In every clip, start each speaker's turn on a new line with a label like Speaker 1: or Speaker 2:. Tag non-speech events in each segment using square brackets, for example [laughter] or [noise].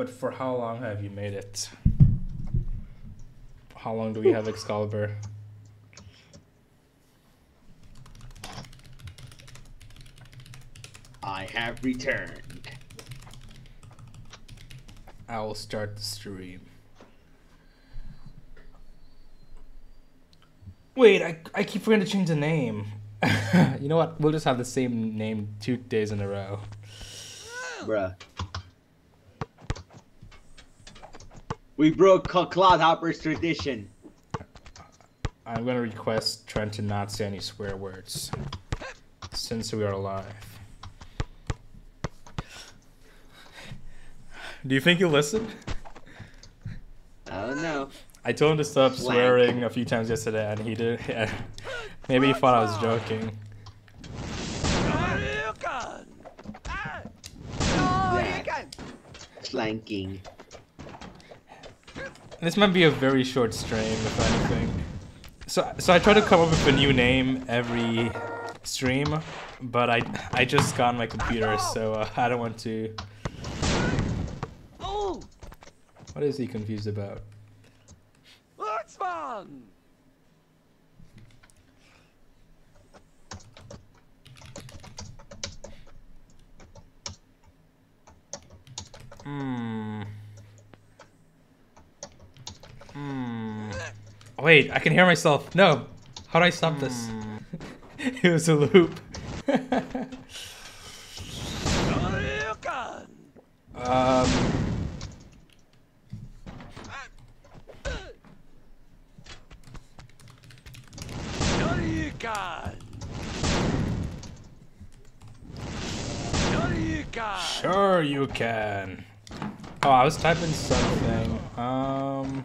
Speaker 1: But for how long have you made it? How long do we have Excalibur?
Speaker 2: I have returned.
Speaker 1: I will start the stream. Wait, I, I keep forgetting to change the name. [laughs] you know what? We'll just have the same name two days in a row.
Speaker 2: Bruh. We broke Clodhopper's tradition.
Speaker 1: I'm gonna request Trent to not say any swear words. Since we are live. Do you think he'll listen?
Speaker 2: I don't know.
Speaker 1: I told him to stop
Speaker 2: Swank.
Speaker 1: swearing a few times yesterday, and he did. Maybe he thought I was joking.
Speaker 2: Flanking.
Speaker 1: This might be a very short stream, if anything. So, so I try to come up with a new name every stream, but I, I just got on my computer, so uh, I don't want to. Oh! What is he confused about? what's Hmm. Hmm. Wait, I can hear myself. No. How do I stop this? [laughs] it was a loop. um. Sure you can. Oh, I was typing something. Um.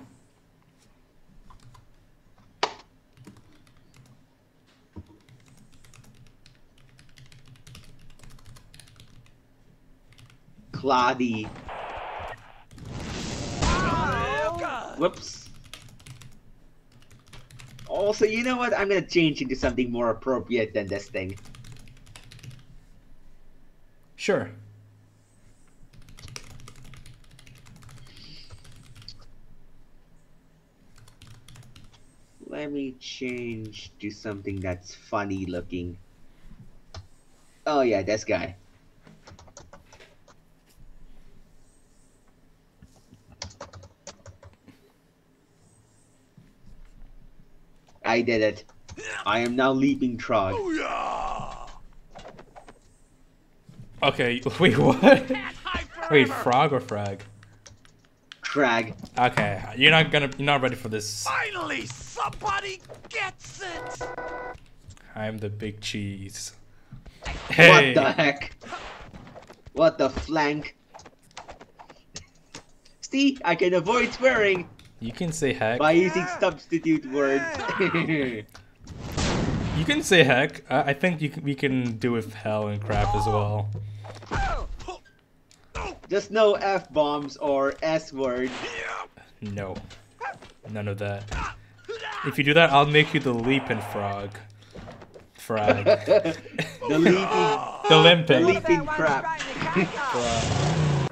Speaker 2: Cloddy. Whoops. Also, you know what? I'm gonna change into something more appropriate than this thing.
Speaker 1: Sure.
Speaker 2: Let me change to something that's funny looking. Oh yeah, this guy. I did it. I am now leaping Trog.
Speaker 1: Okay, [laughs] wait, what? wait, frog or frag?
Speaker 2: Trag.
Speaker 1: Okay, you're not gonna, you're not ready for this.
Speaker 3: Finally, somebody gets it!
Speaker 1: I'm the big cheese.
Speaker 2: What the heck? What the flank? See, I can avoid swearing
Speaker 1: you can say heck.
Speaker 2: by using substitute words. [laughs]
Speaker 1: You can say heck. I, I think you can, we can do with hell and crap as well.
Speaker 2: Just no F bombs or S words.
Speaker 1: No, none of that. If you do that, I'll make you the leaping frog. Frog. [laughs]
Speaker 2: the leaping, [laughs]
Speaker 1: the
Speaker 2: the leaping crap.
Speaker 1: frog.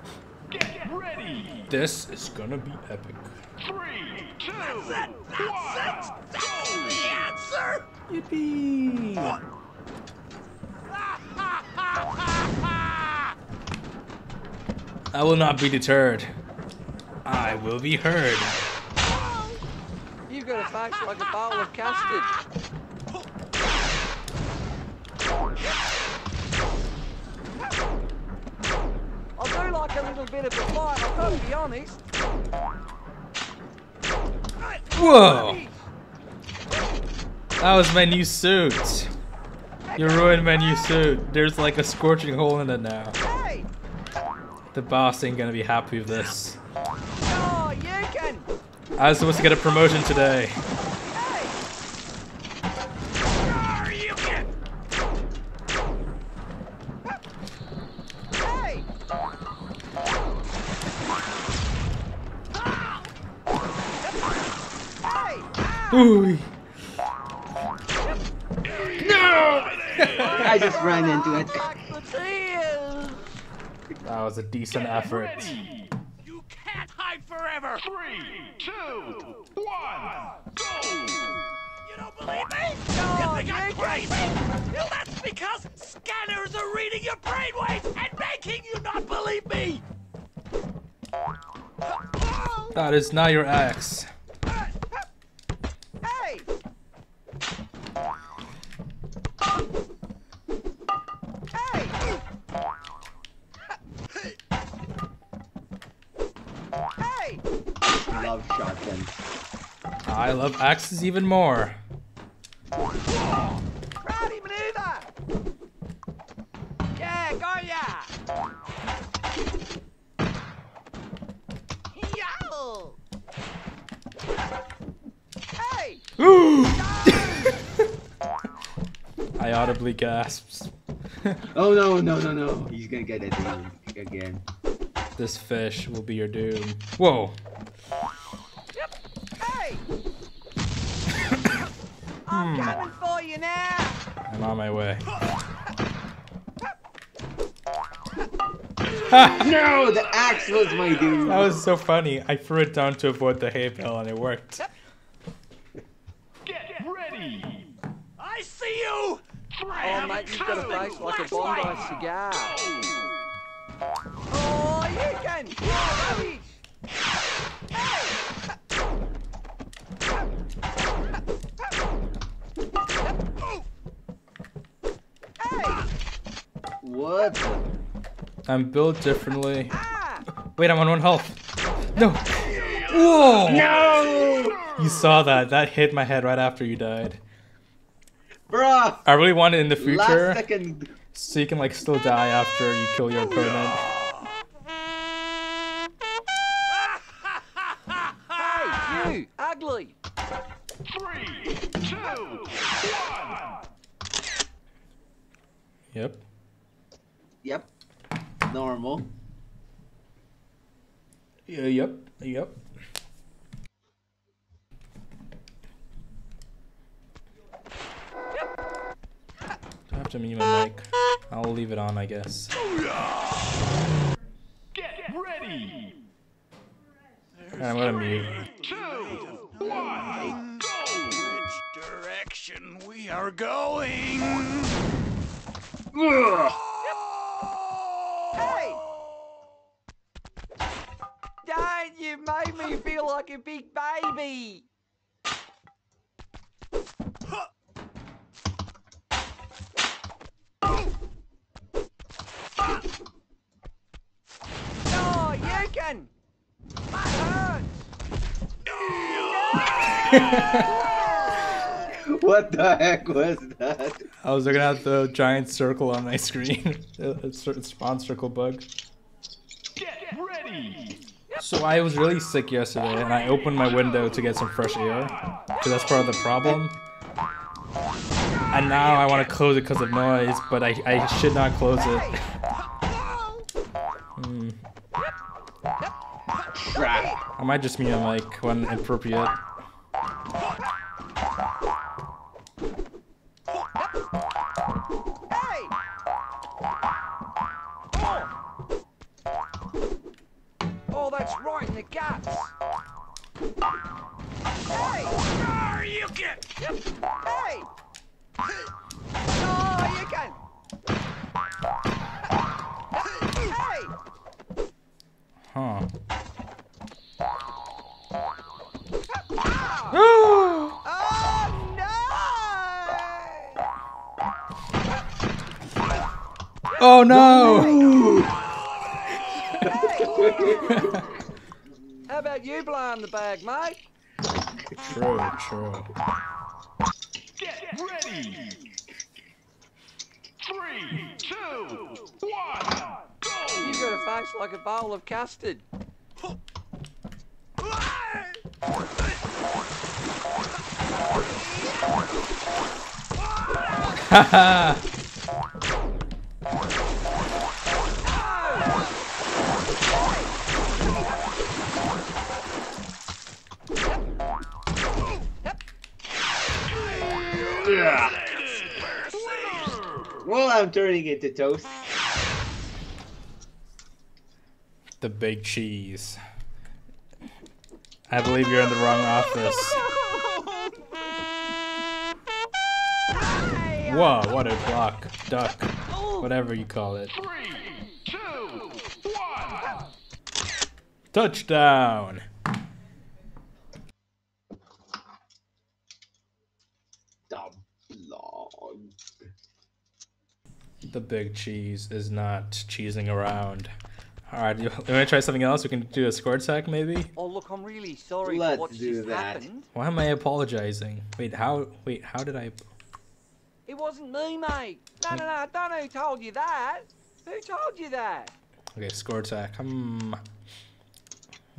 Speaker 3: Get ready!
Speaker 1: This is gonna be epic.
Speaker 3: Three, two, one, go! the answer!
Speaker 1: Yippee! I will not be deterred. I will be heard.
Speaker 4: You've got a face like a bowl of custard. I do like a little bit of a fight, I've got to be honest.
Speaker 1: Whoa! That was my new suit. You ruined my new suit. There's like a scorching hole in it now. The boss ain't gonna be happy with this.
Speaker 4: Oh!
Speaker 1: I was supposed to get a promotion today. Ooh. [laughs]
Speaker 2: I just ran into it.
Speaker 4: Like the tears!
Speaker 1: That was a decent effort.
Speaker 3: Ready! You forever. Three, two, one, go! You don't believe me?
Speaker 4: Oh,
Speaker 3: you think I'm crazy? Well, that's because scanners are reading your brainwaves and making you not believe me.
Speaker 1: That is not your ex.
Speaker 2: Love
Speaker 1: axes even more.
Speaker 4: Yeah, got ya! Yow! Hey! [laughs]
Speaker 1: I audibly gasps. [laughs]
Speaker 2: Oh no, no, no, no. He's gonna get it again.
Speaker 1: this fish will be your doom. Whoa.
Speaker 4: I'm coming for you now!
Speaker 1: I'm on my way. [laughs]
Speaker 2: No, the axe was my dude.
Speaker 1: That was so funny. I threw it down to avoid the hay bale and it worked.
Speaker 3: Get ready. I see you.
Speaker 4: Oh, mate, you've got a face like a Bondi
Speaker 3: Flashlight.
Speaker 4: cigar.
Speaker 2: What?
Speaker 1: I'm built differently.
Speaker 4: Ah!
Speaker 1: Wait, I'm on one health. No. Whoa. No. You saw that. That hit my head right after you died.
Speaker 2: Bruh!
Speaker 1: I really want it in the
Speaker 2: Last
Speaker 1: future
Speaker 2: second.
Speaker 1: so you can like still die after you kill your opponent. Yeah, yep. Yep. Do I have to mute my mic? I'll leave it on, I guess.
Speaker 3: Get ready.
Speaker 1: Alright, I'm gonna mute.
Speaker 3: Two, one, go. Which direction we are going?
Speaker 4: Hey! Don't you made me feel like a big baby! Oh, you can! That hurts! [laughs]
Speaker 2: What the heck was that?
Speaker 1: I was looking at the giant circle on my screen. it's [laughs] a spawn circle bug.
Speaker 3: Get ready.
Speaker 1: So I was really sick yesterday, and I opened my window to get some fresh air, because that's part of the problem. And now I want to close it because of noise, but I, I should not close it. Hmm. I might just mute mic when appropriate.
Speaker 4: How about you blowing the bag, mate?
Speaker 1: true, true.
Speaker 3: Get ready. Three, two, one, go.
Speaker 4: You've got a face like a bowl of custard.
Speaker 1: Haha!
Speaker 2: Well, I'm turning into toast.
Speaker 1: the big cheese. I believe you're in the wrong office. Whoa, what a block, duck, whatever you call it. Touchdown!
Speaker 2: The
Speaker 1: big cheese is not cheesing around. Alright, you, [laughs] you wanna try something else? We can do a score attack maybe?
Speaker 4: Oh, look, I'm really sorry
Speaker 2: Let's
Speaker 4: for what's
Speaker 2: do
Speaker 4: just
Speaker 2: that.
Speaker 4: happened.
Speaker 1: Why am I apologizing? Wait, how, wait, how did I,
Speaker 4: It wasn't me, mate. No, no, no, I don't know who told you that. Who told you that?
Speaker 1: okay, score attack, hmm.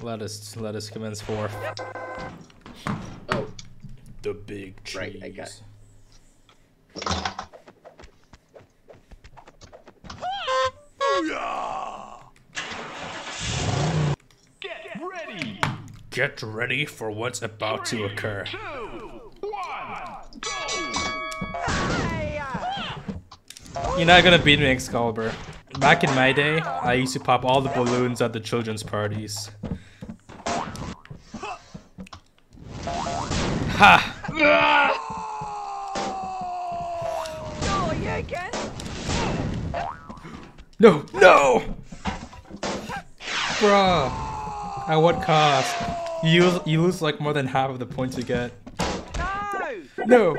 Speaker 1: Let us, let us commence forth.
Speaker 2: Oh,
Speaker 1: The big cheese.
Speaker 2: Right, I got
Speaker 3: Get
Speaker 1: Get ready for what's about to occur.
Speaker 3: Two, one, go.
Speaker 1: You're not gonna beat me, Excalibur. Back in my day, I used to pop all the balloons at the children's parties. Ha!
Speaker 4: you again?
Speaker 1: No! No! Bruh! At what cost? You lose, you lose like more than half of the points you get.
Speaker 4: No!
Speaker 1: No!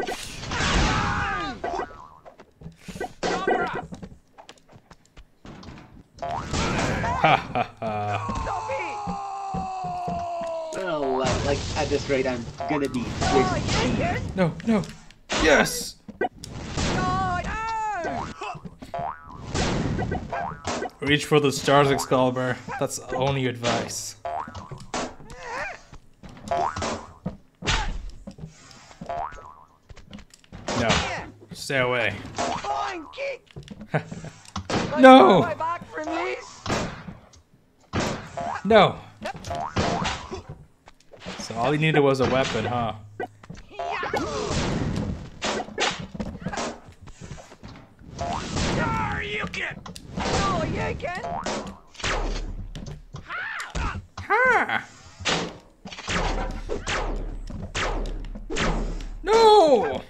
Speaker 1: Ha ha ha.
Speaker 4: Stop it!
Speaker 2: well, like, like at this rate, I'm gonna be
Speaker 4: Oh,
Speaker 2: Swiss
Speaker 4: you
Speaker 2: cheese.
Speaker 4: again?
Speaker 1: No, no! Yes!
Speaker 4: Oh!
Speaker 1: Reach for the stars, Excalibur. That's only advice. Stay away. [laughs] No!
Speaker 4: Way back from this!
Speaker 1: No! So all he needed was a weapon, huh?
Speaker 3: There you get.
Speaker 4: You again?
Speaker 1: Ha! No!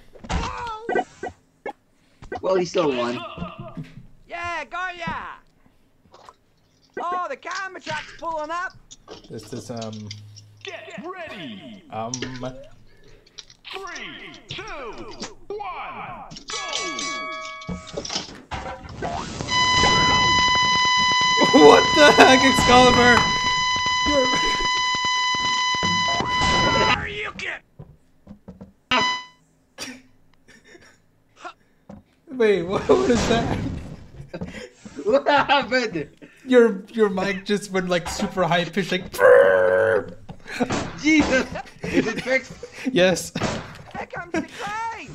Speaker 2: Well, he still won.
Speaker 4: Yeah, got ya! Oh, the camera track's pulling up!
Speaker 1: This is um
Speaker 3: Get ready.
Speaker 1: um
Speaker 3: Three, two, one, go.
Speaker 1: What the heck, Excalibur?
Speaker 3: There you get.
Speaker 1: Wait, what, what is that? [laughs]
Speaker 2: What happened?
Speaker 1: Your your mic just went like super high pitched like [laughs]
Speaker 2: Jesus! Is it fixed?
Speaker 1: Yes.
Speaker 4: Here comes the crane!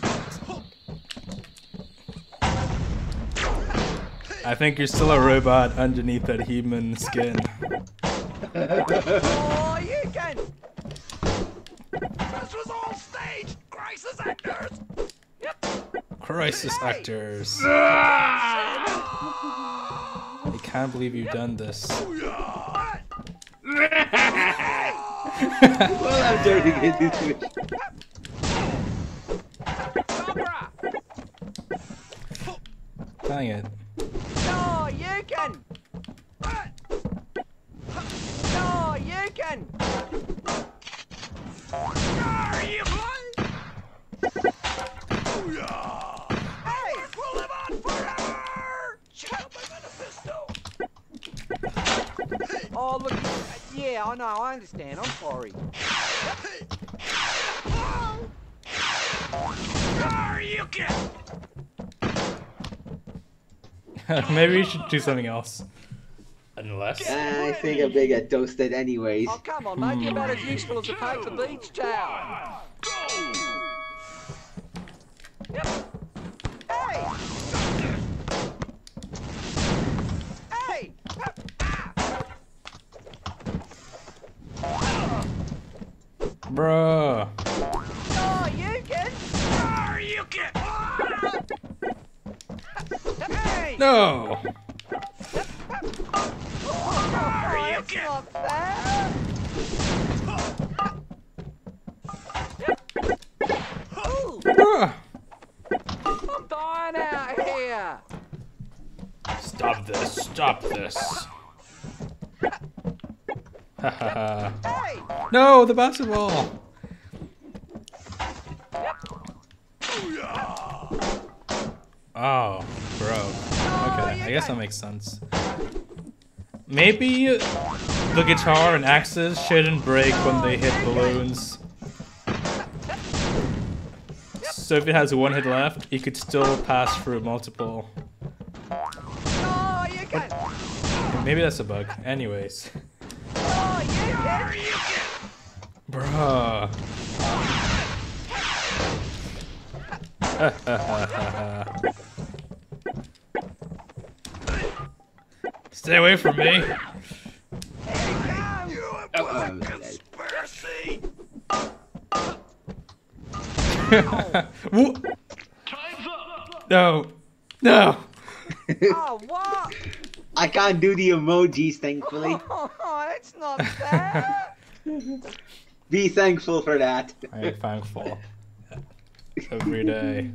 Speaker 1: I think you're still a robot underneath that human skin. [laughs]
Speaker 4: Oh, you
Speaker 3: Crisis actors.
Speaker 1: Ah! I can't believe you've done this. [laughs]
Speaker 2: well, I'm turning [laughs] [laughs]
Speaker 4: understand, I'm sorry. [laughs]
Speaker 3: There you.
Speaker 1: Maybe we should do something else. Unless.
Speaker 2: Uh, I think I'm gonna get toasted anyways.
Speaker 4: Oh, come on, mate, you're about as useful as a paper beach towel. Hey!
Speaker 1: Bruh.
Speaker 4: Oh, you can.
Speaker 3: Oh, you can.
Speaker 4: Oh.
Speaker 1: No.
Speaker 3: You can.
Speaker 4: Not fair.
Speaker 1: Stop this. Stop this. Ha ha
Speaker 4: ha.
Speaker 1: No, the basketball! Oh, bro. Okay, I guess that makes sense. Maybe the guitar and axes shouldn't break when they hit balloons. So if it has one hit left, you could still pass through multiple.
Speaker 4: Oh!
Speaker 1: Maybe that's a bug. Anyways. [laughs] Stay away from me.
Speaker 3: You have a conspiracy.
Speaker 1: No. No.
Speaker 4: Oh, what?
Speaker 2: I can't do the emojis, thankfully. [laughs]
Speaker 4: Oh, that's not fair.
Speaker 2: Be thankful for that.
Speaker 1: I am thankful. Every day.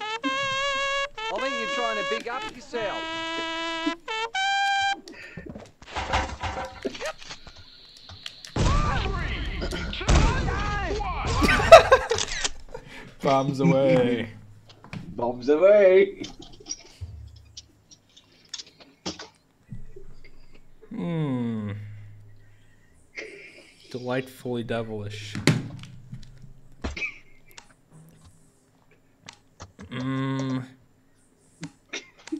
Speaker 4: I think you're trying to big up yourself.
Speaker 1: Bombs away.
Speaker 2: Bombs away.
Speaker 1: Hmm. Delightfully devilish. Hmm.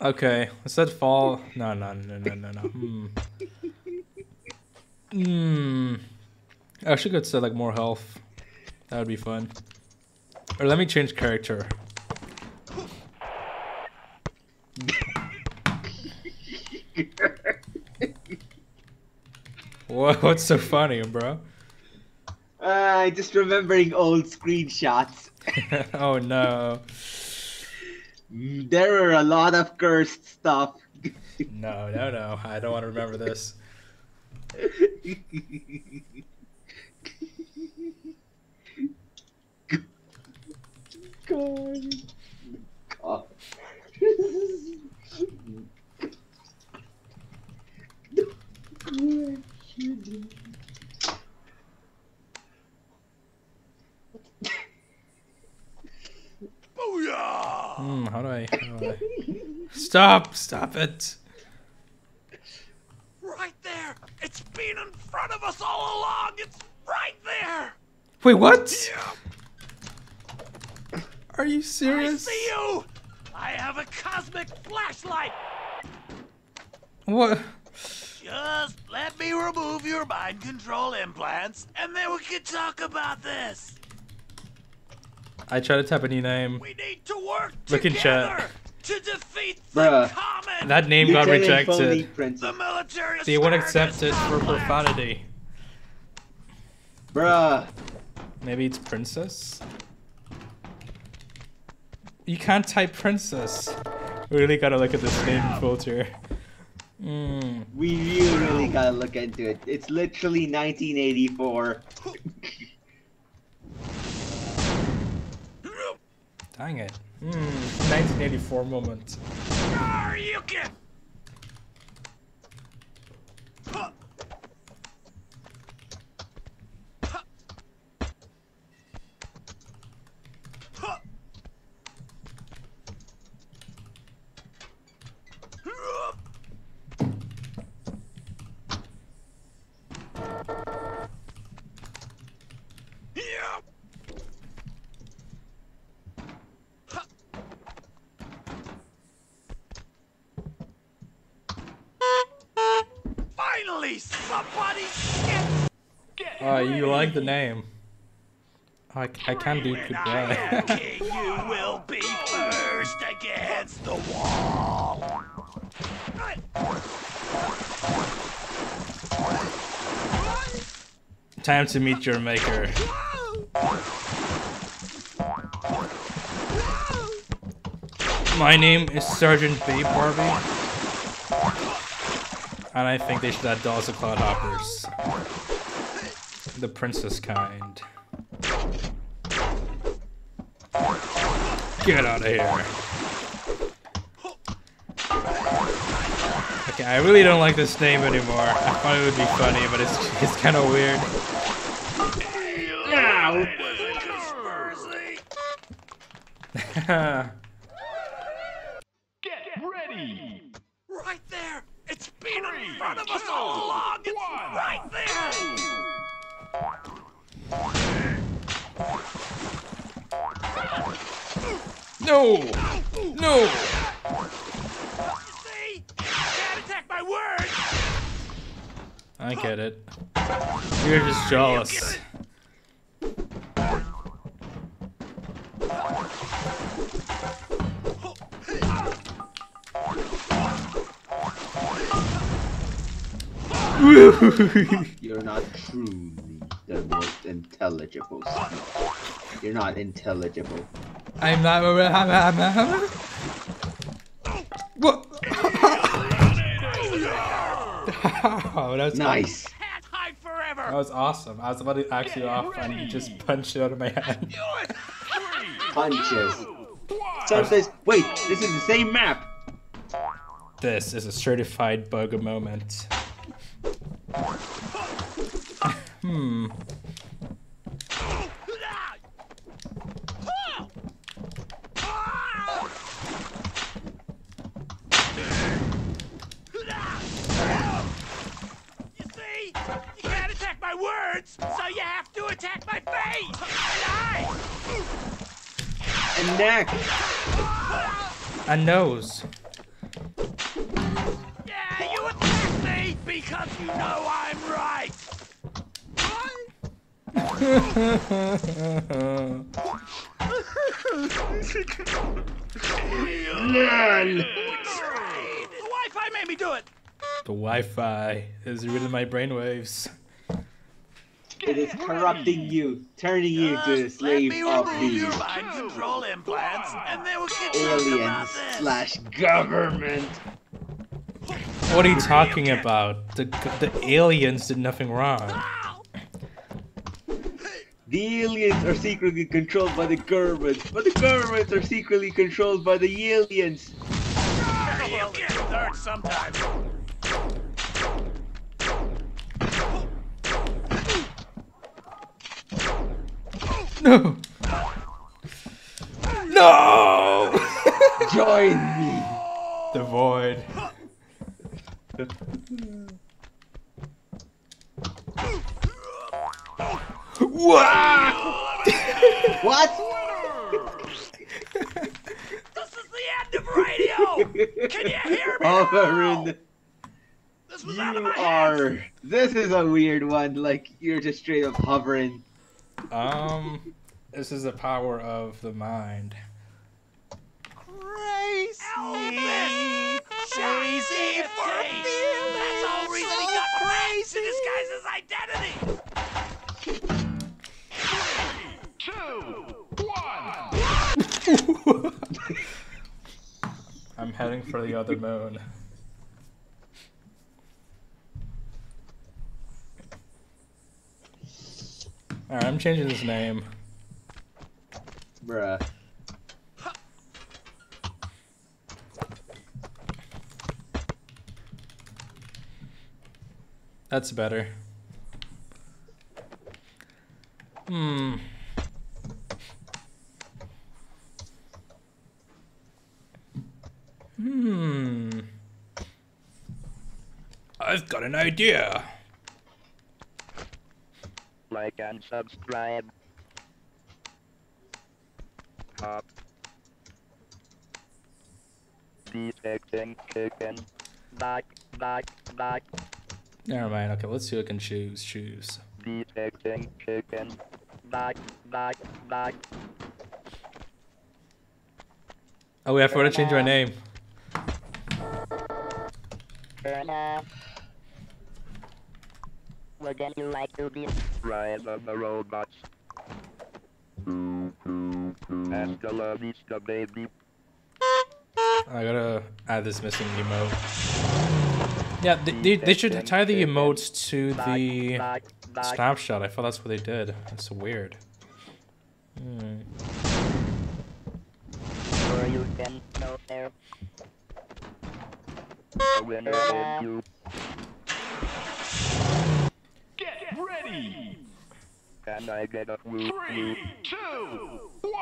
Speaker 1: Okay, I said fall. No, no, no, no, no, no. Hmm. Hmm. I should could say like more health. That would be fun. Or let me change character. [laughs] What? What's so funny, bro?
Speaker 2: Uh, just remembering old screenshots. [laughs]
Speaker 1: oh no.
Speaker 2: Mm, There are a lot of cursed stuff. [laughs]
Speaker 1: No, no, no. I don't want to remember this. [laughs]
Speaker 2: God. God.
Speaker 3: Booyah!
Speaker 1: Hmm, how do I, how do I... Stop! Stop it!
Speaker 3: Right there! It's been in front of us all along! It's right there!
Speaker 1: Wait, what?
Speaker 3: Yeah,
Speaker 1: Are you serious?
Speaker 3: I see you! I have a cosmic flashlight!
Speaker 1: What?
Speaker 3: Just let me remove your mind control implants, and then we can talk about this!
Speaker 1: I tried to type a new name.
Speaker 3: We need to work
Speaker 1: Look in
Speaker 3: together
Speaker 1: chat.
Speaker 3: to defeat the
Speaker 2: Bruh.
Speaker 3: common!
Speaker 1: That name got
Speaker 2: Lieutenant Foley
Speaker 1: rejected.
Speaker 2: Princess.
Speaker 3: the military
Speaker 1: They won't accept it for profanity.
Speaker 2: Bruh.
Speaker 1: Maybe it's princess? You can't type princess. We really gotta look at this name filter. Hmm.
Speaker 2: We really, really gotta look into it. It's literally 1984.
Speaker 1: Dang it. Hmm. 1984 moment.
Speaker 3: Haryuken! Huh. Huh. Huh. Huh. Yeah. Huh. Finally, somebody get, get
Speaker 1: Oh, you
Speaker 3: ready.
Speaker 1: Like the name. I, I can't do goodbye.
Speaker 3: king, you will be first against the wall.
Speaker 1: Time to meet your maker. My name is Sergeant B. Barbie. And I think they should add dolls of cloud Clodhoppers. The princess kind. Get out of here. Okay, I really don't like this name anymore. I thought it would be funny, but it's it's kind of weird.
Speaker 3: Right [laughs] [laughs]
Speaker 1: jealous. [laughs]
Speaker 2: You're not truly the most intelligible. You're not intelligible.
Speaker 1: I'm not. What? [laughs] [laughs] oh, that's
Speaker 2: Nice.
Speaker 3: Can't hide forever!
Speaker 1: That was awesome. I was about to ask you off, and you just punched it out of my hand. [laughs]
Speaker 2: Punches. Sometimes. Wait, this is the same map.
Speaker 1: This is a certified bug moment. hmm.
Speaker 3: You see? You can't attack my words, so you have to attack my face! And I!
Speaker 2: And neck.
Speaker 1: A nose.
Speaker 3: Yeah, you attack me because you know I'm right! [laughs]
Speaker 2: None.
Speaker 3: The Wi-Fi made me do it!
Speaker 1: The Wi-Fi is reading my brainwaves.
Speaker 2: It is corrupting you, turning you to a slave of
Speaker 3: remove your
Speaker 2: these
Speaker 3: mind control implants, and then we'll get
Speaker 2: aliens/slash government.
Speaker 1: What are you talking about? The the aliens did nothing wrong.
Speaker 2: The aliens are secretly controlled by the government, but the governments are secretly controlled by the aliens.
Speaker 1: No. No.
Speaker 2: Join me.
Speaker 1: the void. What?
Speaker 2: What?
Speaker 3: This is the end of radio! Can you hear me now? This was out of
Speaker 2: you
Speaker 3: my hands!
Speaker 2: are. This is a weird one. Like you're just straight up hovering.
Speaker 1: Um, this is the power of the mind.
Speaker 3: Crazy! Elvis! Crazy for That's the whole reason he got crazy! To disguise his identity! [laughs]
Speaker 1: I'm heading for the other moon. Alright, I'm changing his name.
Speaker 2: Bruh.
Speaker 1: That's better. Hmm. Hmm. I've got an idea.
Speaker 5: And subscribe. Hop. Detecting chicken. Knock, knock, knock.
Speaker 1: Never mind. Okay, let's see who can choose. Choose.
Speaker 5: Detecting chicken. Knock, knock, knock.
Speaker 1: Oh, wait, I forgot to change my name.
Speaker 5: Turn off. Wouldn't you like to be Rise of the robots? Hasta la vista, baby.
Speaker 1: I gotta add this missing emote. Yeah, they, they, they should tie the emotes to the snapshot. I thought that's what they did. That's so weird. Hmm.
Speaker 5: Or you can go there. The winner is you.
Speaker 3: Ready.
Speaker 5: Can I get a woo?
Speaker 3: Three, two, one,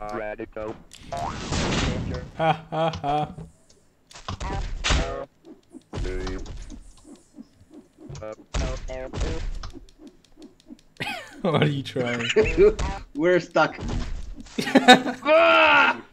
Speaker 3: go.
Speaker 5: Radical.
Speaker 1: Ha ha ha. What are you trying? [laughs]
Speaker 2: We're stuck.
Speaker 5: Failure. [laughs]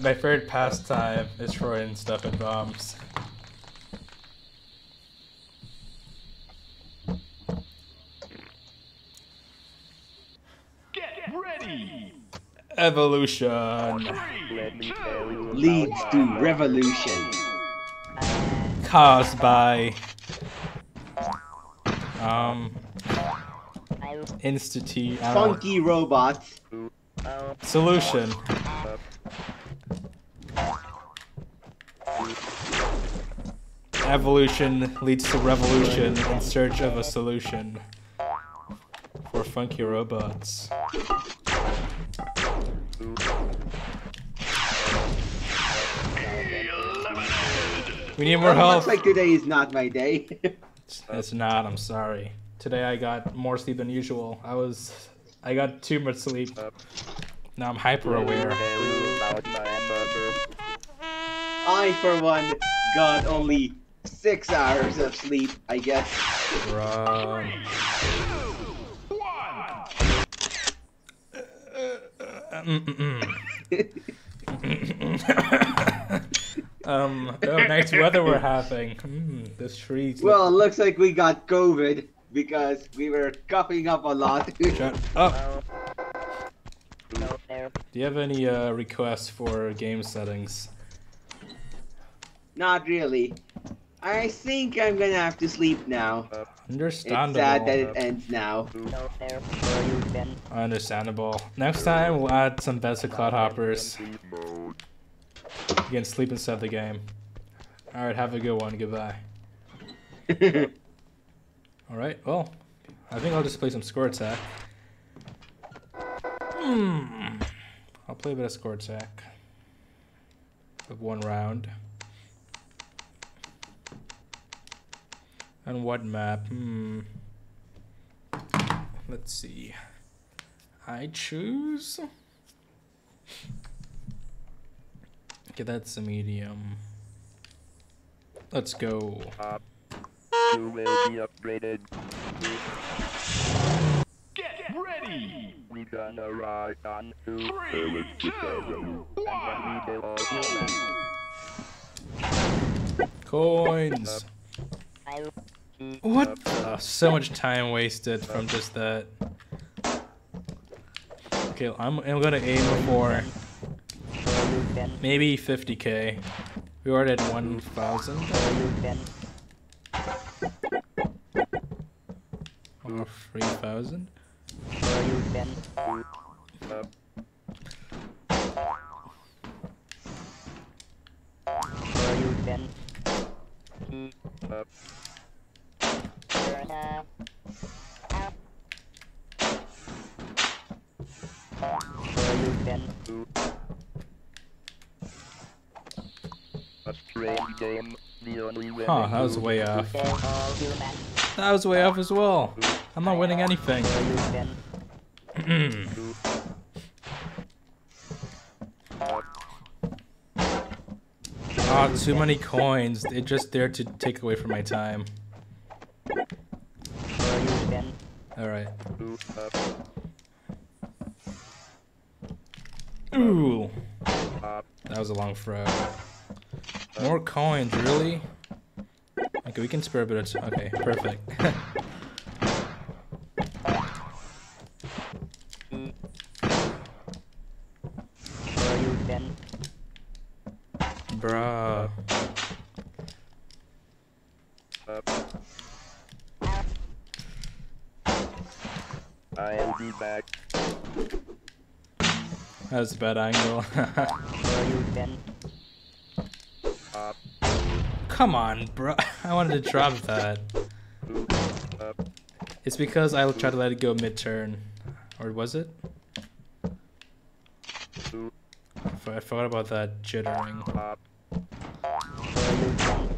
Speaker 5: My
Speaker 1: favorite pastime is throwing stuff in bombs.
Speaker 3: Get ready.
Speaker 1: Evolution.
Speaker 5: Let me tell you about
Speaker 2: Leads to revolution.
Speaker 1: Caused by. Um. Institute. I don't know.
Speaker 2: Funky robots.
Speaker 1: Solution. Evolution leads to revolution in search of a solution for funky robots. We need more
Speaker 2: Well,
Speaker 1: help.
Speaker 2: looks like today is not my day.
Speaker 1: It's not. I'm sorry. Today I got more sleep than usual. I was, I got too much sleep. Now I'm hyper aware.
Speaker 5: Tell you about my mother.
Speaker 2: I, for one, got only six hours of sleep, I guess.
Speaker 1: Run. [laughs] um. Oh, nice weather we're having. Mm, this tree's.
Speaker 2: Well, it looks like we got COVID because we were coughing up a lot. [laughs]
Speaker 1: Shut up. Do you have any uh, requests for game settings?
Speaker 2: not really. I think I'm gonna have to sleep now.
Speaker 1: Understandable.
Speaker 2: It's sad that it ends now.
Speaker 1: Understandable. Next time we'll add some basic Clodhoppers. You can sleep inside the game. Alright, have a good one. Goodbye. [laughs] Alright, well, I think I'll just play some score attack. Hmm. I'll play a bit of score attack. Of one round. And what map? Hmm. Let's see. I choose. Okay, that's a medium. Let's go.
Speaker 5: You will be upgraded.
Speaker 3: Get ready.
Speaker 5: We gonna ride on to
Speaker 3: Three, two,
Speaker 5: and
Speaker 3: one,
Speaker 5: then we will all human.
Speaker 1: Coins. What? the- so much time wasted from just that. Okay, I'm, I'm gonna aim for maybe 50k. We already at 1,000 or 3,000.
Speaker 5: A strange game. The only winning
Speaker 1: Huh, that was way off. That was way off as well. I'm not winning anything. [clears throat] Ah, too many coins. They're just there to take away from my time. All right. Ooh, that was a long throw. More coins, really? Okay, we can spare a bit of time. Okay, perfect. [laughs]
Speaker 5: Are you ten?
Speaker 1: Bruh.
Speaker 5: Up. I'll be back.
Speaker 1: That was a bad angle.
Speaker 5: Are you ten? Up.
Speaker 1: Come on, bro. I wanted to drop that. It's because I tried to let it go mid-turn. Or was it?
Speaker 5: Two
Speaker 1: I f- I forgot about that jittering.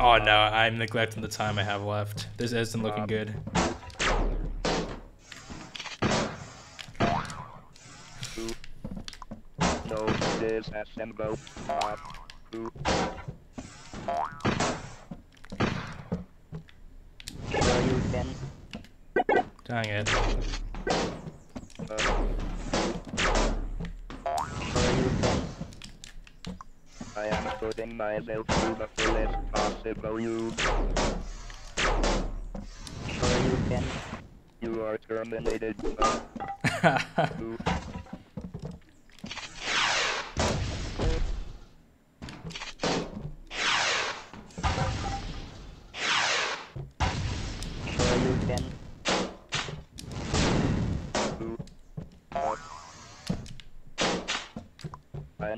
Speaker 1: Oh no, I'm neglecting the time I have left. This isn't looking good.
Speaker 5: Two. No, disassemble. Up. Uh, Two. Are you ten?
Speaker 1: Dang it.
Speaker 5: Up. Are you ten? I am putting myself to the fullest possible use. Are you ten? You are terminated. [laughs]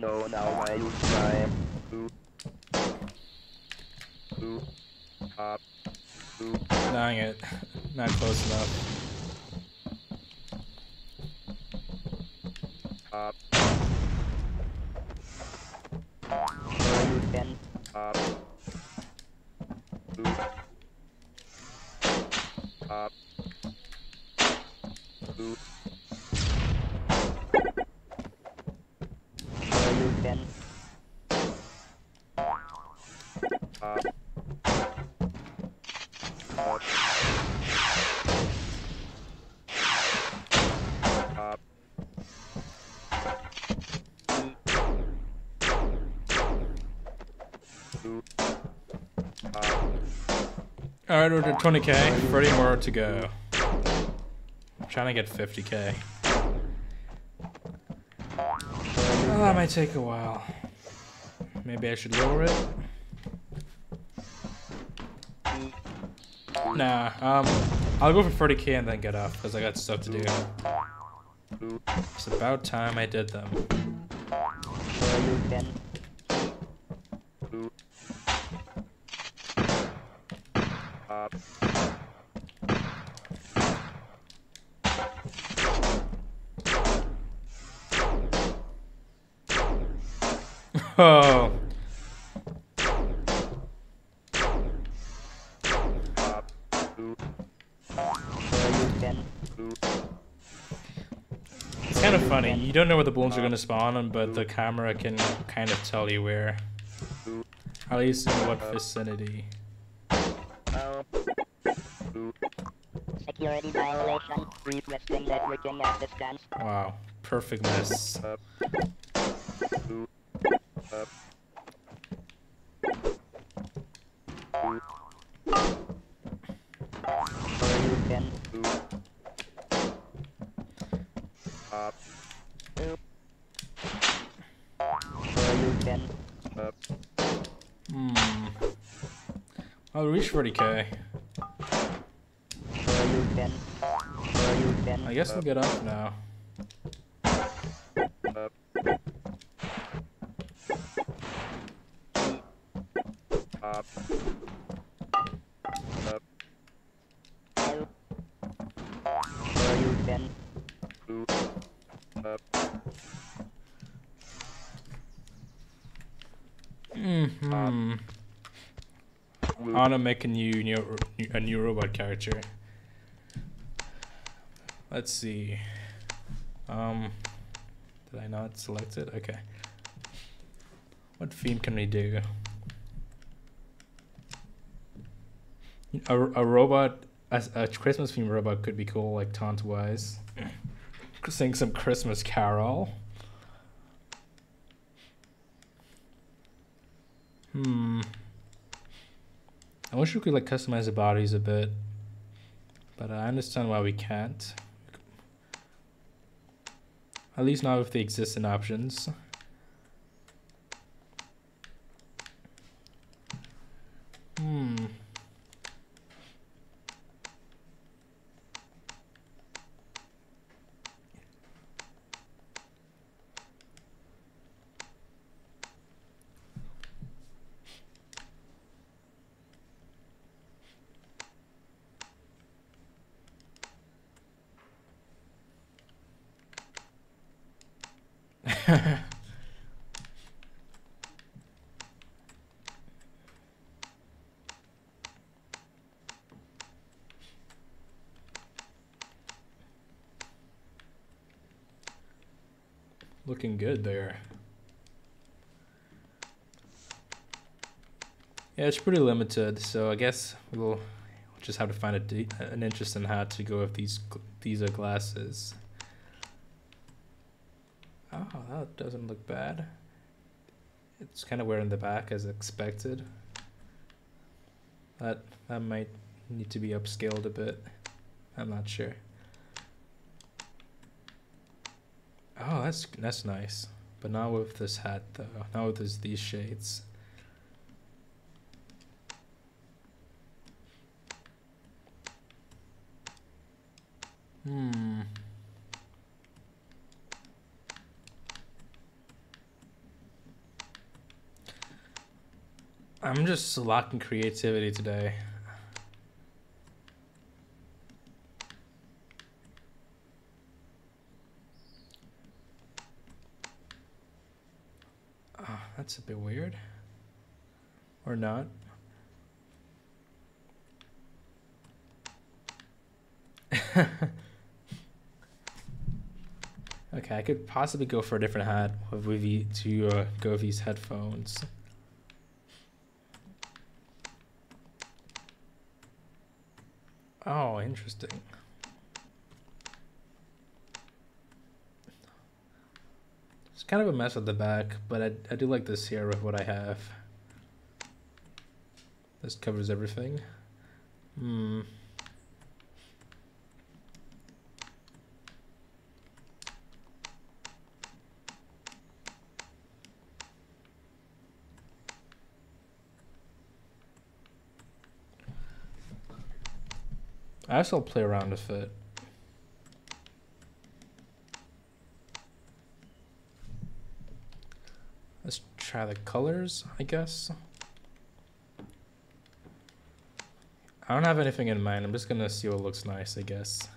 Speaker 5: know now you try. Two. Two. Up. Two.
Speaker 1: Dang it. [laughs] Not close enough. Alright, we're at 20k. 30 more to go. I'm trying to get 50k. Oh, that might take a while. Maybe I should lower it? Nah, um, I'll go for 30k and then get up, because I got stuff to do. It's about time I did them.
Speaker 5: You
Speaker 1: don't know where the balloons are uh, going to spawn on, but the camera can kind of tell you where. At least in what
Speaker 6: uh, vicinity. Requesting networking assistance.
Speaker 1: Wow, perfect miss. 40k.
Speaker 5: Are you ten? Are you ten?
Speaker 1: I guess we'll get up now.
Speaker 5: Up.
Speaker 1: Want to make a new, new a new robot character. Let's see. Um, did I not select it? Okay. What theme can we do? A, a robot a, a Christmas theme robot could be cool, like taunt wise. [coughs] Sing some Christmas carol. Hmm. I wish we could like customize the bodies a bit, but I understand why we can't. At least not with the existing options. Hmm. [laughs] Looking good there. Yeah, it's pretty limited, so I guess we'll just have to find an interesting hat to go with these these are glasses. Oh, that doesn't look bad. It's kind of wearing the back as expected. That that might need to be upscaled a bit. I'm not sure. Oh, that's that's nice, but not with this hat though. Not with this, these shades. Hmm. I'm just lacking creativity today. Oh, that's a bit weird. Or not. [laughs] okay, I could possibly go for a different hat with with to uh, go with these headphones. Oh, interesting. It's kind of a mess at the back, but I, I do like this here with what I have. This covers everything. Hmm. I also play around with it. Let's try the colors, I guess. I don't have anything in mind. I'm just gonna see what looks nice, I guess.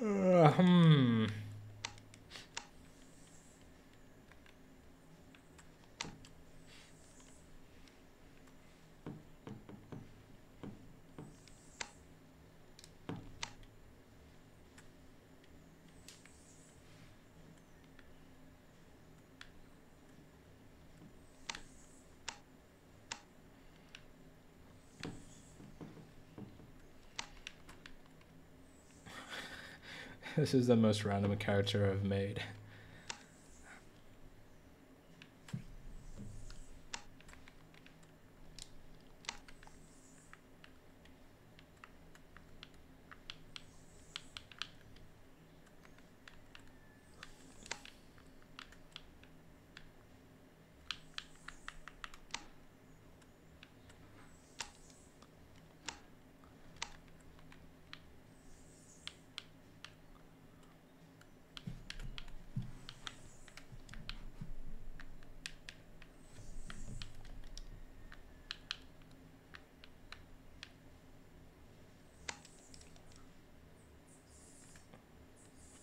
Speaker 1: Uh, hmm. This is the most random character I've made.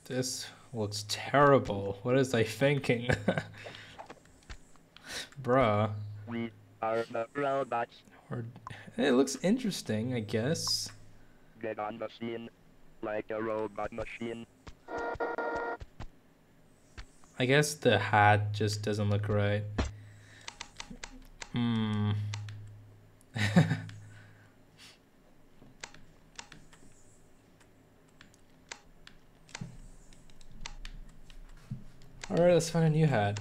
Speaker 1: This looks terrible. What is I thinking? [laughs] Bruh.
Speaker 5: We are the robots.
Speaker 1: Or, it looks interesting, I guess.
Speaker 5: Get on the scene. Like a robot machine.
Speaker 1: I guess the hat just doesn't look right. Hmm. [laughs] Let's find a new hat.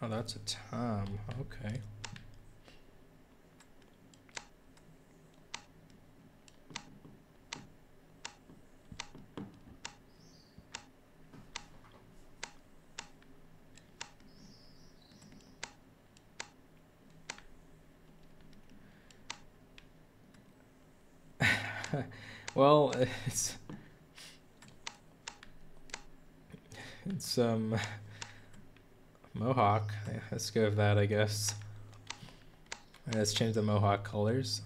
Speaker 1: Oh, that's a Tom. Okay. [laughs] well, it's it's um mohawk. Let's go with that, I guess. Let's change the mohawk colors.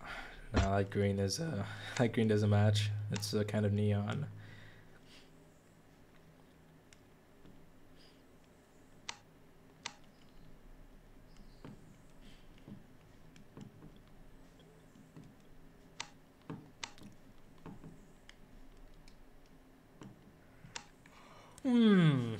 Speaker 1: [sighs] No, light green is uh, light green doesn't match. It's a kind of neon. Hmm.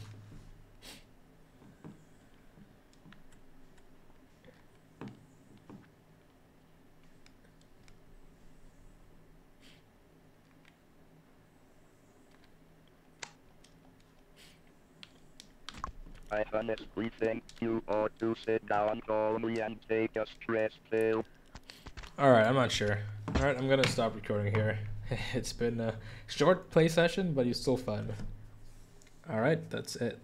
Speaker 5: I honestly think you ought to sit down, call me, and take a stress pill.
Speaker 1: Alright, I'm not sure. Alright, I'm gonna stop recording here. [laughs] it's been a short play session, but it's still fun. Alright, that's it.